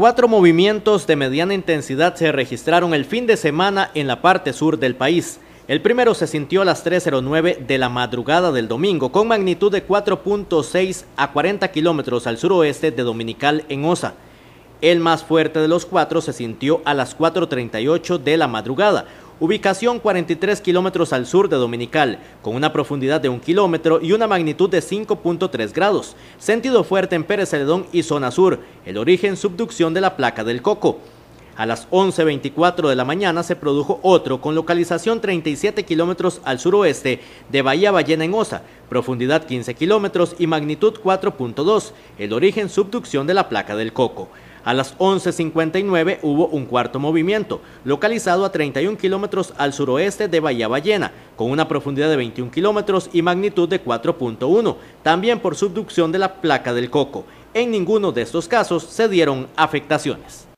Cuatro movimientos de mediana intensidad se registraron el fin de semana en la parte sur del país. El primero se sintió a las 3.09 de la madrugada del domingo, con magnitud de 4.6 a 40 kilómetros al suroeste de Dominical en Osa. El más fuerte de los cuatro se sintió a las 4.38 de la madrugada, ubicación 43 kilómetros al sur de Dominical, con una profundidad de un kilómetro y una magnitud de 5.3 grados. Sentido fuerte en Pérez Celedón y zona sur, el origen subducción de la placa del Coco. A las 11.24 de la mañana se produjo otro con localización 37 kilómetros al suroeste de Bahía Ballena en Osa, profundidad 15 kilómetros y magnitud 4.2, el origen subducción de la placa del Coco. A las 11.59 hubo un cuarto movimiento, localizado a 31 kilómetros al suroeste de Bahía Ballena, con una profundidad de 21 kilómetros y magnitud de 4.1, también por subducción de la placa del Coco. En ninguno de estos casos se dieron afectaciones.